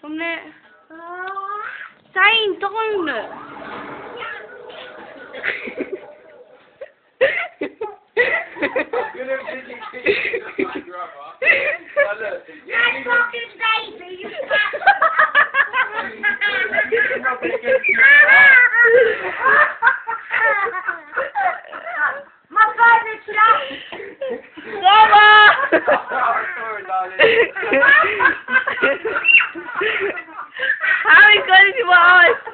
Kom nu. Säg inte om nu. That's fucking baby, you My father's shot. Mama! Sie mal aus? Mommy,